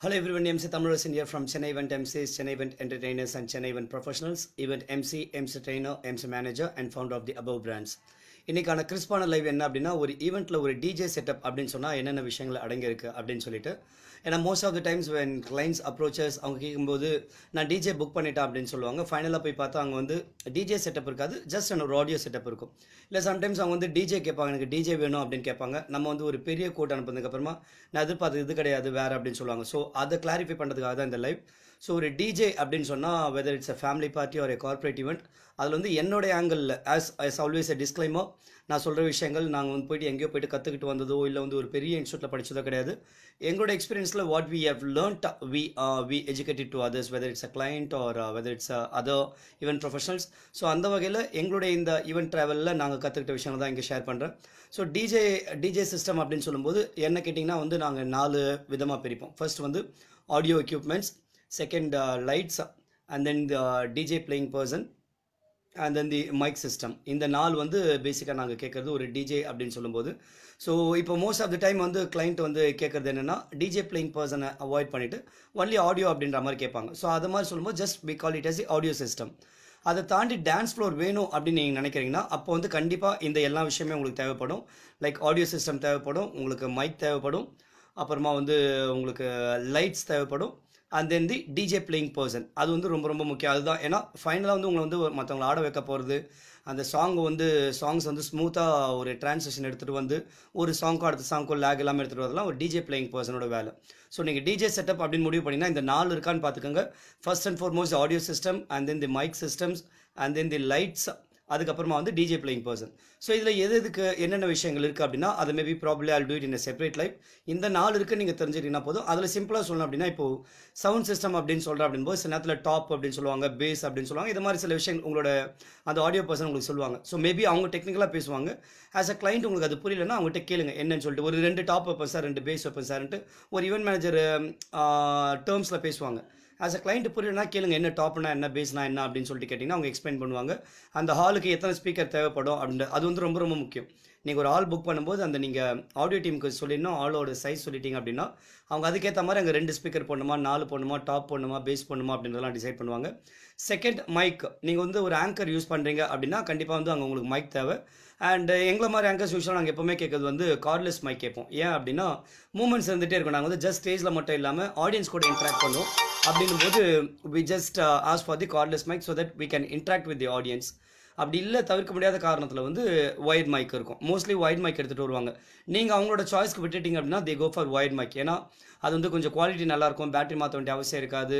Hello everyone, MC Thamarasan here from Chennai Event MCs, Chennai Event Entertainers and Chennai Event Professionals, Event MC, MC Trainer, MC Manager and founder of the above brands. இன்னைக்கான கிறிஸ்பான live என்ன அப்படின்னா ஒரு ஈவெண்ட்டில் ஒரு DJ setup அப்படின்னு சொன்னால் என்னென்ன விஷயங்கள் அடங்கியிருக்கு அப்படின்னு சொல்லிட்டு. ஏன்னா most of the times when clients approaches அவங்க கேட்கும்போது நான் டிஜே புக் பண்ணிட்டேன் அப்படின்னு சொல்லுவாங்க. ஃபைனலாக போய் பார்த்தா அவங்க வந்து டிஜே செட்டப் இருக்காது ஜஸ்ட் ஒரு ஆடியோ செட்டப் இருக்கும். இல்லை சம்டைம்ஸ் அவங்க வந்து டிஜே கேட்பாங்க எனக்கு டிஜே வேணும் அப்படின்னு கேட்பாங்க. நம்ம வந்து ஒரு பெரிய கோட் அனுப்புனதுக்கப்புறமா நான் எதிர்பார்த்தது இது கிடையாது வேறு அப்படின்னு சொல்லுவாங்க. ஸோ அதை கிளாரிஃபை பண்ணுறதுக்காக தான் இந்த லைவ் ஸோ ஒரு டிஜே அப்படின்னு சொன்னால் whether it's a family party ஒரு கார்பரேட் ஈவெண்ட் அதில் வந்து என்னுடைய ஆங்கிளில் as as always a disclaimer நான் சொல்கிற விஷயங்கள் நாங்கள் வந்து போயிட்டு எங்கேயோ போயிட்டு கற்றுக்கிட்டு வந்ததோ இல்லை வந்து ஒரு பெரிய இன்ஸ்டியூட்டில் படித்ததோ கிடையாது. எங்களோட எக்ஸ்பீரியன்ஸில் what we have learned we we educated to others whether it's a client or whether it's other even professionals so அந்த வகையில் எங்களுடைய இந்த ஈவெண்ட் ட்ராவலில் நாங்கள் கற்றுக்கிட்ட விஷயங்கள் தான் இங்கே ஷேர் பண்ணுறேன் ஸோ டிஜே டிஜே சிஸ்டம் அப்படின்னு சொல்லும்போது என்ன கேட்டிங்கன்னா வந்து நாங்கள் நாலு விதமாக பிரிப்போம். ஃபர்ஸ்ட் வந்து audio equipments second lights and then the DJ playing person and then the mic system இந்த நாள் வந்து பேசிக்காக நாங்கள் கேட்குறது ஒரு டிஜே அப்படின்னு சொல்லும்போது. ஸோ இப்போ மோஸ்ட் ஆஃப் த டைம் வந்து கிளைண்ட் வந்து கேட்குறது என்னென்னா டிஜே பிளேயிங் பர்சனை அவாய்ட் பண்ணிவிட்டு ஒன்லி ஆடியோ அப்படின்ற மாதிரி கேட்பாங்க. ஸோ அது மாதிரி சொல்லும்போது just we call it as audio system அதை தாண்டி டான்ஸ் ஃப்ளோர் வேணும் அப்படின்னு நீங்கள் நினைக்கிறீங்கன்னா அப்போ வந்து கண்டிப்பாக இந்த எல்லா விஷயமே உங்களுக்கு தேவைப்படும். லைக் ஆடியோ சிஸ்டம் தேவைப்படும் உங்களுக்கு மைக் தேவைப்படும். அப்புறமா வந்து உங்களுக்கு லைட்ஸ் தேவைப்படும். And then the DJ playing person அது வந்து ரொம்ப ரொம்ப முக்கியம். அதுதான். ஏன்னா ஃபைனலாக வந்து உங்களை வந்து மற்றவங்களை ஆட வைக்க போகிறது அந்த சாங் வந்து சாங்ஸ் வந்து ஸ்மூத்தாக ஒரு டிரான்ஸ்லேஷன் எடுத்துகிட்டு வந்து ஒரு சாங்க்கும் அடுத்த சாங்க்கும் லேக் இல்லாமல் எடுத்துகிட்டு வரலாம் ஒரு டிஜே பிளேயிங் பர்சனோட வேலை. ஸோ நீங்கள் டிஜே செட்டப் அப்படின்னு முடிவு பண்ணிங்கன்னா இந்த நாலு இருக்கான்னு பார்த்துக்கோங்க. First and foremost audio system and then the mic systems and then the lights அதுக்கப்புறமா வந்து டிஜே பிளேயிங் பர்சன் ஸோ இதில் எது எதுக்கு என்னென்ன விஷயங்கள் இருக்குது அப்படின்னா அதை maybe probably all do it in separate life இந்த நாலு இருக்குது நீங்கள் தெரிஞ்சுக்கிட்டீங்கன்னா போதும். அதில் சிம்பிளாக சொல்லணும் அப்படின்னா இப்போ சவுண்ட் சிஸ்டம் அப்படின்னு சொல்கிறேன் அப்படின்போது சில நேரத்தில் டாப் அப்படின்னு சொல்லுவாங்க பேஸ் அப்படின்னு சொல்லுவாங்க. இது மாதிரி சில விஷயங்கள் உங்களோட அந்த ஆடியோ பர்சன் உங்களுக்கு சொல்லுவாங்க. ஸோ மேபி அவங்க டெக்னிக்கலாக பேசுவாங்க. ஆஸ் அ கிளைண்ட் உங்களுக்கு அது புரியலன்னா அவங்ககிட்ட கேளுங்க என்னன்னு சொல்லிட்டு. ஒரு ரெண்டு டாப் வைப்பேன் சார் ரெண்டு பேஸ் வைப்பேன் சார்ன்ட்டு ஒரு ஈவெண்ட் மேனேஜர் டேர்ம்ஸில் பேசுவாங்க. ஆஸ் அ கிளைண்ட் புரியலனா கேளுங்க என்ன டாப்னா என்ன பேஸ்னா என்ன அப்படின்னு சொல்லிட்டு கேட்டிங்கன்னா அவங்க எக்ஸ்பிளைன் பண்ணுவாங்க. அந்த ஹாலுக்கு எத்தனை ஸ்பீக்கர் தேவைப்படும் அப்படின்ற அது வந்து ரொம்ப ரொம்ப முக்கியம். நீங்கள் ஒரு ஆள் புக் பண்ணும்போது அந்த நீங்கள் ஆடியோ டீமுக்கு சொல்லிடணும் ஆளோட சைஸ் சொல்லிட்டீங்க அப்படின்னா அவங்க அதுக்கேற்ற மாதிரி அங்கே ரெண்டு ஸ்பீக்கர் போடணுமா நாலு போடணுமா டாப் போடணுமா பேஸ் போடணுமா அப்படின்றதெல்லாம் டிசைட் பண்ணுவாங்க. செகண்ட் மைக் நீங்கள் வந்து ஒரு ஆங்கர் யூஸ் பண்ணுறீங்க அப்படின்னா கண்டிப்பாக வந்து அங்கே உங்களுக்கு மைக் தேவை. அண்ட் எங்களை மாதிரி ஆங்கர்ஸ் யூஸ்வலாக நாங்கள் எப்போவுமே கேட்குறது வந்து கார்லெஸ் மைக் கேட்போம். ஏன் அப்படின்னா மூமெண்ட்ஸ் இருந்துகிட்டே இருக்கும். நாங்கள் வந்து ஜஸ்ட் ஸ்டேஜில் மட்டும் இல்லாமல் ஆடியன்ஸ் கூட இன்ட்ராக்ட் பண்ணுவோம். அப்படின்னும் போது we just ask for the cordless mic so that we can interact with the audience அப்படி இல்லை தவிர்க்க முடியாத காரணத்தில் வந்து ஒயர்ட் மைக் இருக்கும். மோஸ்ட்லி ஒயர்ட் மைக் எடுத்துகிட்டு வருவாங்க. நீங்கள் அவங்களோட சாய்ஸ்க்கு விட்டுட்டீங்க அப்படின்னா they go for wired mic ஏன்னா அது வந்து கொஞ்சம் குவாலிட்டி நல்லாயிருக்கும் பேட்டரி மாற்ற வேண்டிய அவசியம் இருக்காது.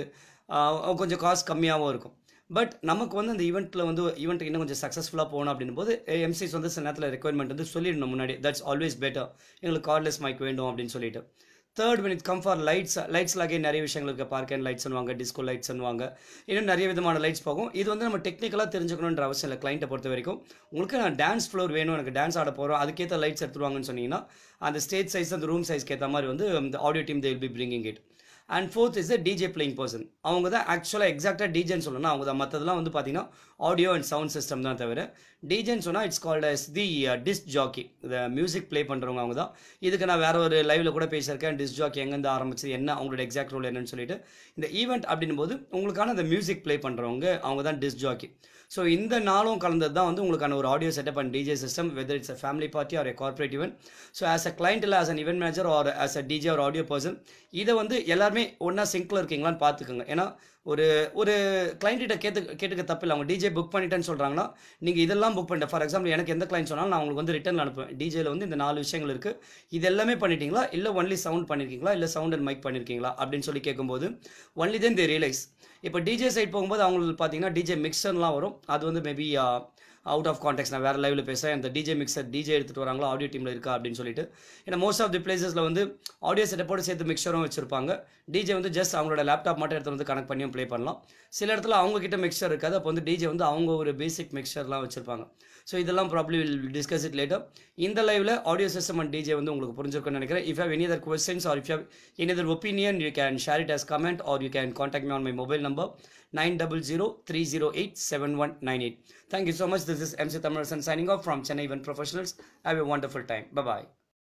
கொஞ்சம் காஸ்ட் கம்மியாகவும் இருக்கும். பட் நமக்கு வந்து அந்த ஈவெண்ட்டில் வந்து ஈவெண்ட்டுக்கு இன்னும் கொஞ்சம் சக்ஸஸ்ஃபுல்லாக போகணும் அப்படின்னும் போது எம்சிஸ் வந்து சில நேரத்தில் ரெக்குவயர்மெண்ட் வந்து சொல்லிடணும் முன்னாடி தட்ஸ் ஆல்வேஸ் பெட்டர் எங்களுக்கு கார்ட்லெஸ் மைக் வேண்டும் அப்படின்னு சொல்லிட்டு. Third minute come for lights லைட்ஸில் அகே நிறைய விஷயங்கள் இருக்குது பார்க் அண்ட் லைட்ஸ் வாங்க டிஸ்கோ லைட்ஸ் வாங்க இன்னும் நிறைய விதமான லைட்ஸ் போகும் இது வந்து நம்ம டெக்னிக்கலாக தெரிஞ்சுக்கணுன்ற அவசியம் இல்லை கிளைண்ட்டை பொறுத்த வரைக்கும். உங்களுக்கு நான் டான்ஸ் ஃப்ளோர் வேணும் எனக்கு டான்ஸ் ஆட போகிறோம் அதுக்கேற்ற லைட்ஸ் எடுத்துருவாங்கன்னு சொன்னீங்கன்னா அந்த ஸ்டேஜ் சைஸ் அந்த ரூம் சைஸ்க்கு ஏற்ற மாதிரி வந்து audio team they will be bringing it and fourth is the DJ playing person அவங்க தான் ஆக்சுவலாக எக்ஸாக்டாக டிஜேன்னு சொல்லணும் அவங்க தான். மற்றதெல்லாம் வந்து பார்த்தீங்கன்னா ஆடியோ அண்ட் சவுண்ட் சிஸ்டம் தான் தவிர டிஜேன்னு சொன்னால் it's called as the disc jockey இந்த மியூசிக் ப்ளே பண்ணுறவங்க அவங்க தான். இதுக்கு நான் வேறு ஒரு லைவில் கூட பேசியிருக்கேன். டிஸ்க் ஜாக்கி எங்கேருந்து ஆரம்பிச்சு என்ன அவங்களோட எக்ஸாக்ட் ரோல் என்னன்னு சொல்லிட்டு. இந்த ஈவெண்ட் அப்படின்னும் போது உங்களுக்கான அந்த மியூசிக் ப்ளே பண்ணுறவங்க அவங்க தான் டிஸ்க் ஜாக்கி ஸோ இந்த நாளும் கலந்தது தான் வந்து உங்களுக்கான ஒரு audio setup and DJ system whether it's a family party or a corporate event so as a client இல்லை as an event manager or as a DJ or audio person இதை வந்து எல்லாருமே ஒன்றா சிங்கில் இருக்கீங்களான்னு பார்த்துக்கோங்க ஏன்னா ஒரு ஒரு கிளைண்ட்டிட்ட கேட்டு கேட்டுக்க தப்பில்லை. அவங்க டிஜே புக் பண்ணிட்டேன்னு சொல்கிறாங்கன்னா நீங்கள் இதெல்லாம் புக் பண்ணிட்டேன் ஃபார் எக்ஸாம்பிள் எனக்கு எந்த கிளைண்ட் சொன்னாலும் நான் உங்களுக்கு வந்து ரிட்டர்ன் அனுப்புவேன். டிஜேல வந்து இந்த நாலு விஷயங்கள் இருக்குது இது எல்லாமே பண்ணிட்டீங்களா? இல்லை ஒன்லி சவுண்ட் பண்ணியிருக்கீங்களா இல்லை சவுண்ட் அண்ட் மைக் பண்ணியிருக்கீங்களா அப்படின்னு சொல்லி கேட்கும்போது ஒன்லி தென் தி ரியலைஸ் இப்போ டிஜே சைட் போகும்போது அவங்களுக்கு பார்த்தீங்கன்னா டிஜே மிக்சர்லாம் வரும். அது வந்து மேபி அவுட் ஆஃப் கான்டெக்ட் நான் வேறு லைவில் பேசுகிறேன் அந்த டிஜே மிக்சர் டிஜே எடுத்துகிட்டு வராங்களோ ஆடியோ டீமில் இருக்கா அப்படின்னு சொல்லிட்டு. ஏன்னா மோஸ்ட் ஆஃப் தி பிளேசஸில் வந்து ஆடியோ செட்டப்போடு சேர்த்து மிக்சரும் வச்சிருப்பாங்க. டிஜே வந்து ஜஸ்ட் அவங்களோட லேப்டாப் மட்டும் எடுத்து வந்து கனெக்ட் பண்ணியும் ப்ளே பண்ணலாம். சில இடத்துல அவங்கக்கிட்ட மிக்சர் இருக்காது. அப்போ வந்து டிஜே வந்து அவங்க ஒரு பேசிக் மிக்சர்லாம் வச்சிருப்பாங்க. ஸோ இதெல்லாம் probably will discuss it later இந்த லைவில் ஆடியோ சிஸ்டம் அண்ட் டிஜே வந்து உங்களுக்கு புரிஞ்சிருக்கும்னு நினைக்கிறேன். If have any other questions or if have any other opinion you can share it as comment or you can contact me on my mobile number nine double zero three zero eight seven one nine eight thank you so much This is MC Tamarsan signing off from Chennai Event Professionals. Have a wonderful time. Bye bye.